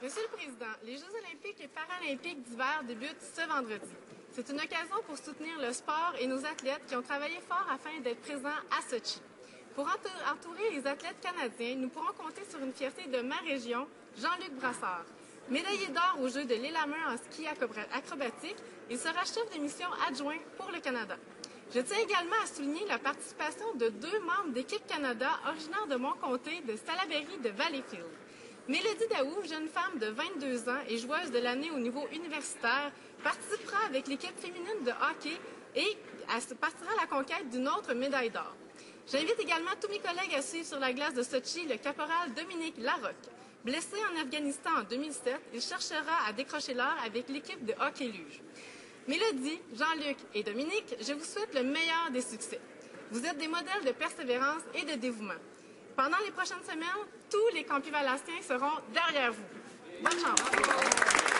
Monsieur le Président, les Jeux olympiques et paralympiques d'hiver débutent ce vendredi. C'est une occasion pour soutenir le sport et nos athlètes qui ont travaillé fort afin d'être présents à Sochi. Pour entourer les athlètes canadiens, nous pourrons compter sur une fierté de ma région, Jean-Luc Brassard. Médaillé d'or aux Jeux de l'île en ski acrobatique, il sera chef de mission adjoint pour le Canada. Je tiens également à souligner la participation de deux membres d'Équipe Canada originaires de mon comté de Salaberry de Valleyfield. Mélodie Daou, jeune femme de 22 ans et joueuse de l'année au niveau universitaire, participera avec l'équipe féminine de hockey et partira à la conquête d'une autre médaille d'or. J'invite également tous mes collègues à suivre sur la glace de Sochi le caporal Dominique Larocque. Blessé en Afghanistan en 2007, il cherchera à décrocher l'or avec l'équipe de hockey luge. Mélodie, Jean-Luc et Dominique, je vous souhaite le meilleur des succès. Vous êtes des modèles de persévérance et de dévouement. Pendant les prochaines semaines, tous les campivalaciens seront derrière vous. Bonne chance!